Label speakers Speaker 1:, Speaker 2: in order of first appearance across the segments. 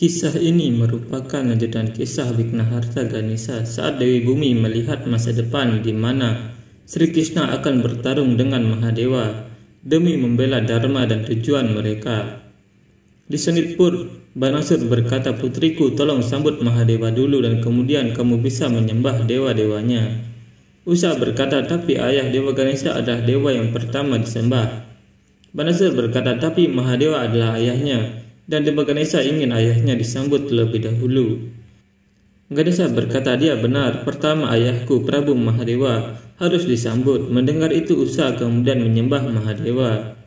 Speaker 1: Kisah ini merupakan lanjutan kisah Wignaharta Ganesha saat Dewi Bumi melihat masa depan di mana Sri Krishna akan bertarung dengan Mahadewa demi membela dharma dan tujuan mereka. Di Sonitpur, Banasur berkata, Putriku, tolong sambut Mahadewa dulu dan kemudian kamu bisa menyembah dewa-dewanya. Usa berkata, tapi ayah Dewa Ganesha adalah dewa yang pertama disembah. Banasur berkata, tapi Mahadewa adalah ayahnya dan Dewa Ganesha ingin ayahnya disambut terlebih dahulu. Ganesha berkata dia benar, pertama ayahku Prabu Mahadewa harus disambut. Mendengar itu Usa kemudian menyembah Mahadewa.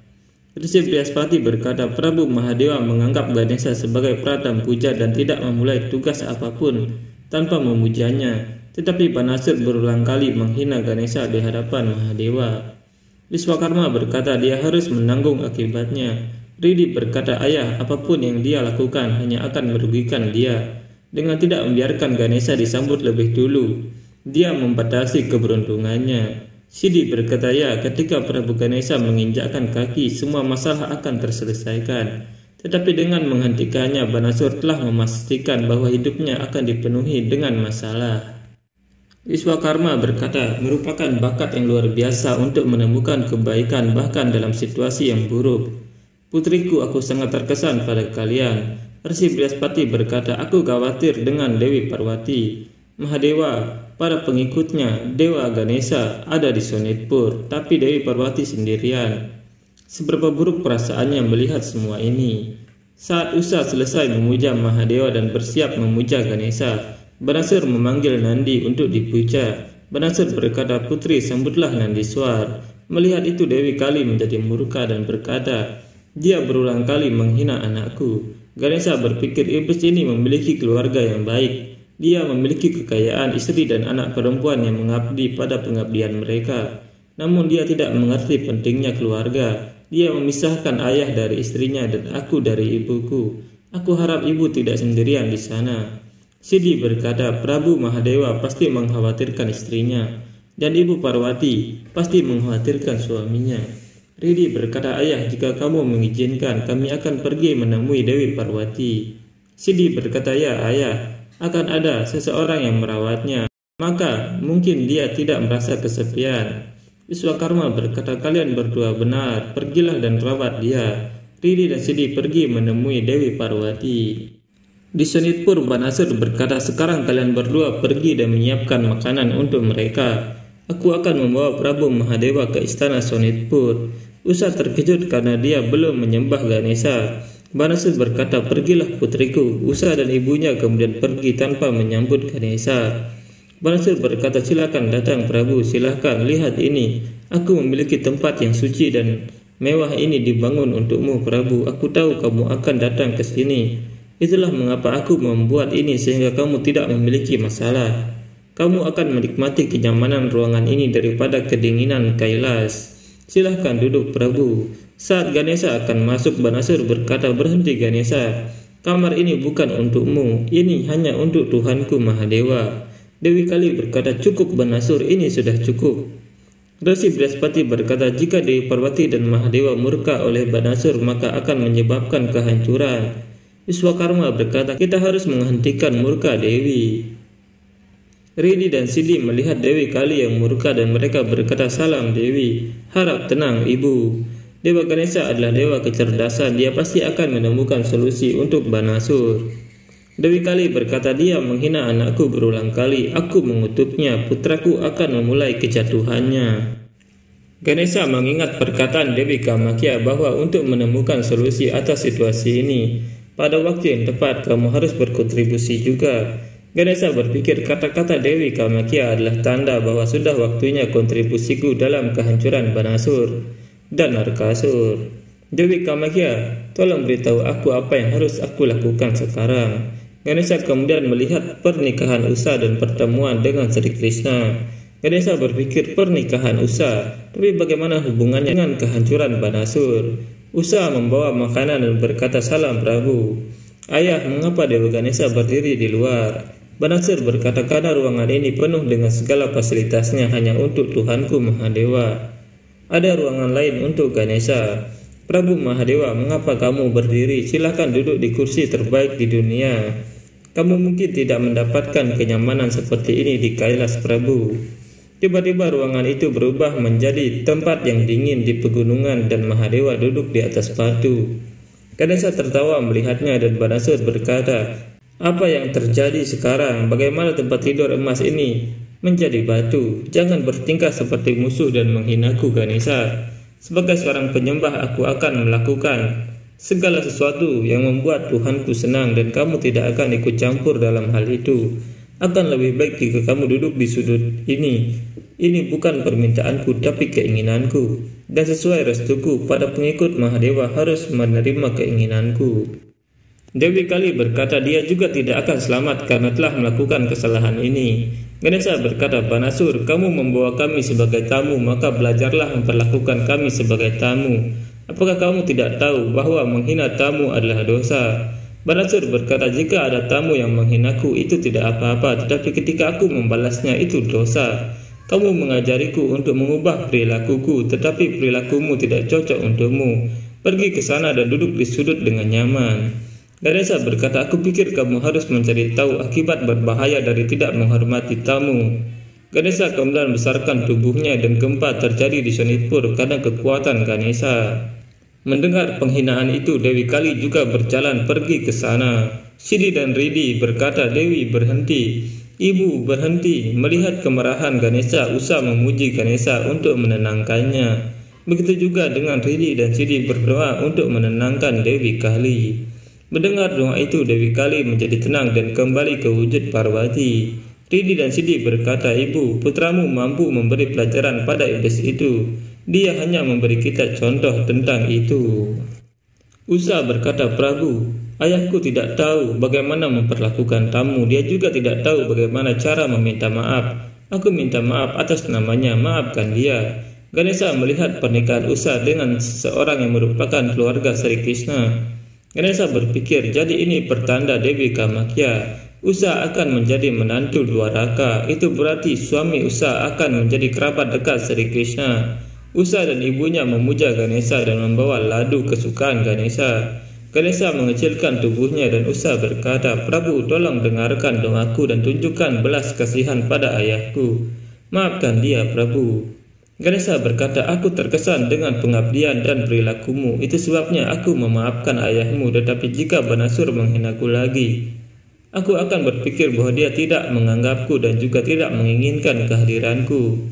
Speaker 1: Rishi Brihaspati berkata Prabu Mahadewa menganggap Ganesha sebagai pradam puja dan tidak memulai tugas apa pun tanpa memujanya. Tetapi Panasir berulang kali menghina Ganesha di hadapan Mahadewa. Wiswakarma berkata dia harus menanggung akibatnya. Ridi berkata, ayah, apa pun yang dia lakukan hanya akan merugikan dia. Dengan tidak membiarkan Ganesha disambut lebih dulu, dia membatasi keberuntungannya. Sidi berkata, ya, ketika Prabu Ganesha menginjakkan kaki, semua masalah akan terselesaikan. Tetapi dengan menghentikannya, Banasur telah memastikan bahwa hidupnya akan dipenuhi dengan masalah. Iswakarma berkata, merupakan bakat yang luar biasa untuk menemukan kebaikan bahkan dalam situasi yang buruk. Putriku, aku sangat terkesan pada kalian. Resi Brihaspati berkata, aku khawatir dengan Dewi Parwati. Mahadewa, para pengikutnya, Dewa Ganesha ada di Sonitpur, tapi Dewi Parwati sendirian. Seberapa buruk perasaannya melihat semua ini. Saat Usa selesai memuja Mahadewa dan bersiap memuja Ganesha, Banasur memanggil Nandi untuk dipuja. Banasur berkata, Putri, sambutlah Nandi Swar. Melihat itu Dewi Kali menjadi murka dan berkata, dia berulang kali menghina anakku. Ganesha berpikir iblis ini memiliki keluarga yang baik. Dia memiliki kekayaan istri dan anak perempuan yang mengabdi pada pengabdian mereka. Namun dia tidak mengerti pentingnya keluarga. Dia memisahkan ayah dari istrinya dan aku dari ibuku. Aku harap ibu tidak sendirian di sana. Sidi berkata, Prabu Mahadewa pasti mengkhawatirkan istrinya, dan Ibu Parwati pasti mengkhawatirkan suaminya. Ridi berkata, ayah, jika kamu mengizinkan, kami akan pergi menemui Dewi Parwati. Sidi berkata, ya ayah, akan ada seseorang yang merawatnya. Maka mungkin dia tidak merasa kesepian. Wiswakarma berkata, kalian berdua benar, pergilah dan rawat dia. Ridi dan Sidi pergi menemui Dewi Parwati. Di Sonitpur, Banasur berkata, sekarang kalian berdua pergi dan menyiapkan makanan untuk mereka. Aku akan membawa Prabu Mahadewa ke istana Sonitpur. Usa terkejut karena dia belum menyembah Ganesha. Banasud berkata, pergilah putriku. Usa dan ibunya kemudian pergi tanpa menyambut Ganesha. Banasud berkata, silakan datang Prabu, silakan lihat ini. Aku memiliki tempat yang suci dan mewah ini dibangun untukmu Prabu. Aku tahu kamu akan datang ke sini. Itulah mengapa aku membuat ini sehingga kamu tidak memiliki masalah. Kamu akan menikmati kenyamanan ruangan ini daripada kedinginan Kailas. Silahkan duduk Prabu. Saat Ganesha akan masuk, Banasur berkata, berhenti Ganesha. Kamar ini bukan untukmu, ini hanya untuk Tuhanku Mahadewa. Dewi Kali berkata, cukup Banasur, ini sudah cukup. Rasi Brihaspati berkata, jika Dewi Parwati dan Mahadewa murka oleh Banasur, maka akan menyebabkan kehancuran. Wiswakarma berkata, kita harus menghentikan murka Dewi. Rini dan Sidi melihat Dewi Kali yang murka dan mereka berkata salam Dewi, harap tenang ibu. Dewa Ganesha adalah dewa kecerdasan, dia pasti akan menemukan solusi untuk Banasur. Dewi Kali berkata dia menghina anakku berulang kali, aku mengutuknya, putraku akan memulai kejatuhannya. Ganesha mengingat perkataan Dewi Kamakya bahwa untuk menemukan solusi atas situasi ini, pada waktu yang tepat kamu harus berkontribusi juga. Ganesha berpikir kata-kata Dewi Kamakya adalah tanda bahwa sudah waktunya kontribusiku dalam kehancuran Banasur dan Narkasur. Dewi Kamakya, tolong beritahu aku apa yang harus aku lakukan sekarang. Ganesha kemudian melihat pernikahan Usa dan pertemuan dengan Sri Krishna. Ganesha berpikir pernikahan Usa, tapi bagaimana hubungannya dengan kehancuran Banasur? Usa membawa makanan dan berkata salam Prabu. Ayah, mengapa Dewa Ganesha berdiri di luar? Banasir berkata karena ruangan ini penuh dengan segala fasilitasnya hanya untuk Tuhanku Mahadewa. Ada ruangan lain untuk Ganesha. Prabu Mahadewa, mengapa kamu berdiri? Silahkan duduk di kursi terbaik di dunia. Kamu mungkin tidak mendapatkan kenyamanan seperti ini di Kailas Prabu. Tiba-tiba ruangan itu berubah menjadi tempat yang dingin di pegunungan dan Mahadewa duduk di atas batu. Ganesha tertawa melihatnya dan Banasur berkata, apa yang terjadi sekarang? Bagaimana tempat tidur emas ini menjadi batu? Jangan bertingkah seperti musuh dan menghinaku Ganesha. Sebagai seorang penyembah aku akan melakukan segala sesuatu yang membuat Tuhanku senang dan kamu tidak akan ikut campur dalam hal itu. Akan lebih baik jika kamu duduk di sudut ini. Ini bukan permintaanku tapi keinginanku. Dan sesuai restuku, pada pengikut Mahadewa harus menerima keinginanku. Dewi Kali berkata dia juga tidak akan selamat karena telah melakukan kesalahan ini. Ganesha berkata, Banasur, kamu membawa kami sebagai tamu, maka belajarlah memperlakukan kami sebagai tamu. Apakah kamu tidak tahu bahwa menghina tamu adalah dosa? Barasur berkata, jika ada tamu yang menghinaku itu tidak apa-apa, tetapi ketika aku membalasnya itu dosa. Kamu mengajariku untuk mengubah perilakuku, tetapi perilakumu tidak cocok untukmu. Pergi ke sana dan duduk di sudut dengan nyaman. Ganesha berkata, aku pikir kamu harus mencari tahu akibat berbahaya dari tidak menghormati tamu. Ganesha kemudian membesarkan tubuhnya dan gempa terjadi di Sonitpur karena kekuatan Ganesha. Mendengar penghinaan itu, Dewi Kali juga berjalan pergi ke sana. Sidi dan Ridi berkata, Dewi berhenti. Ibu berhenti melihat kemarahan Ganesha usah memuji Ganesha untuk menenangkannya. Begitu juga dengan Ridi dan Sidi berdoa untuk menenangkan Dewi Kali. Mendengar doa itu, Dewi Kali menjadi tenang dan kembali ke wujud Parwati. Ridi dan Sidi berkata, Ibu, putramu mampu memberi pelajaran pada iblis itu. Dia hanya memberi kita contoh tentang itu. Usa berkata, Prabu, ayahku tidak tahu bagaimana memperlakukan tamu. Dia juga tidak tahu bagaimana cara meminta maaf. Aku minta maaf atas namanya, maafkan dia. Ganesha melihat pernikahan Usa dengan seseorang yang merupakan keluarga Sri Krishna. Ganesha berpikir, jadi ini pertanda Dewi Kamakya Usa akan menjadi menantu dua raka. Itu berarti suami Usa akan menjadi kerabat dekat Sri Krishna. Usa dan ibunya memuja Ganesha dan membawa ladu kesukaan Ganesha. Ganesha mengecilkan tubuhnya dan Usa berkata, Prabu tolong dengarkan doaku dan tunjukkan belas kasihan pada ayahku. Maafkan dia, Prabu. Ganesha berkata, aku terkesan dengan pengabdian dan perilakumu. Itu sebabnya aku memaafkan ayahmu, tetapi jika Banasur menghinaku lagi, Aku akan berpikir bahwa dia tidak menganggapku dan juga tidak menginginkan kehadiranku.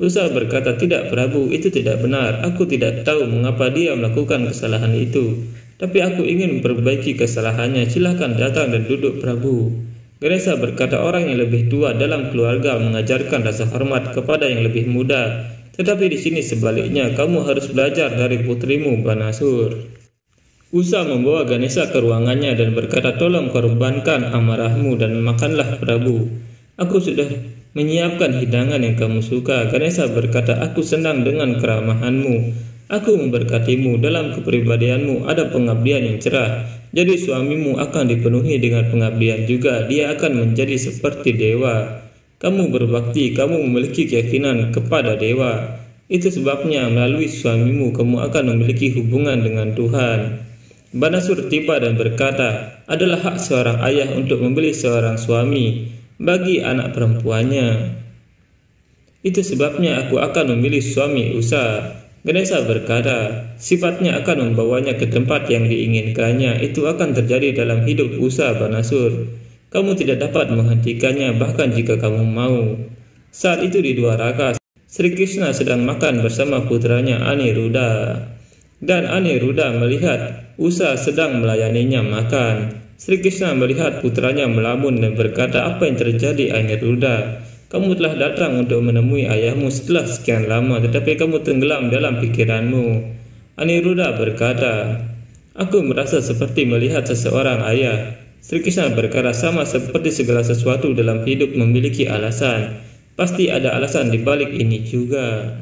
Speaker 1: Usa berkata, tidak Prabu, itu tidak benar. Aku tidak tahu mengapa dia melakukan kesalahan itu. Tapi aku ingin memperbaiki kesalahannya. Silahkan datang dan duduk Prabu. Ganesha berkata orang yang lebih tua dalam keluarga mengajarkan rasa hormat kepada yang lebih muda. Tetapi di sini sebaliknya, kamu harus belajar dari putrimu Banasur. Usa membawa Ganesha ke ruangannya dan berkata, tolong korbankan amarahmu dan makanlah Prabu. Aku sudah menyiapkan hidangan yang kamu suka. Ganesha berkata, aku senang dengan keramahanmu. Aku memberkatimu dalam kepribadianmu ada pengabdian yang cerah. Jadi suamimu akan dipenuhi dengan pengabdian juga. Dia akan menjadi seperti dewa. Kamu berbakti, kamu memiliki keyakinan kepada dewa. Itu sebabnya melalui suamimu kamu akan memiliki hubungan dengan Tuhan. Banasur tiba dan berkata, adalah hak seorang ayah untuk membeli seorang suami bagi anak perempuannya. Itu sebabnya aku akan memilih suami Usa. Ganesha berkata, sifatnya akan membawanya ke tempat yang diinginkannya. Itu akan terjadi dalam hidup Usa Banasur. Kamu tidak dapat menghentikannya bahkan jika kamu mau. Saat itu di dua raka, Sri Krishna sedang makan bersama putranya Aniruddha. Dan Aniruddha melihat Usa sedang melayaninya makan. Sri Krishna melihat putranya melamun dan berkata, apa yang terjadi Aniruddha? Kamu telah datang untuk menemui ayahmu setelah sekian lama, tetapi kamu tenggelam dalam pikiranmu. Aniruddha berkata, Aku merasa seperti melihat seseorang ayah. Sri Krishna berkata sama seperti segala sesuatu dalam hidup memiliki alasan. Pasti ada alasan di balik ini juga.